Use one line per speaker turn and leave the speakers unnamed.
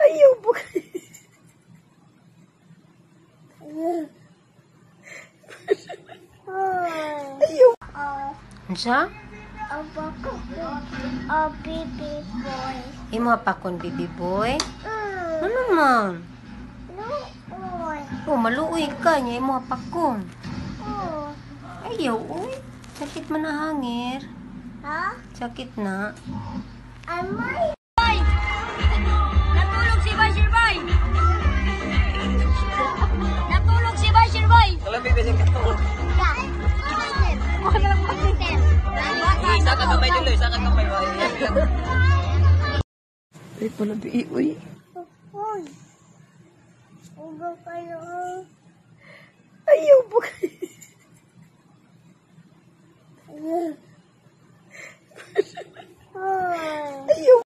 Ayaw po
Ayaw. Ah,
Unsa?
Aba ko. Ah, baby boy.
Imo pa kon baby boy?
Mm.
Ano man?
Nooy.
Oh, maluoy ka niya imo pa kon.
Oh.
Ayaw, uy. Sakit man na hangir.
Ha?
Sakit na.
Amay.
Isa ka kamay nilo, isa ka kamay. Ay, palabi, uy.
Uy. Uga kayo.
Ayaw po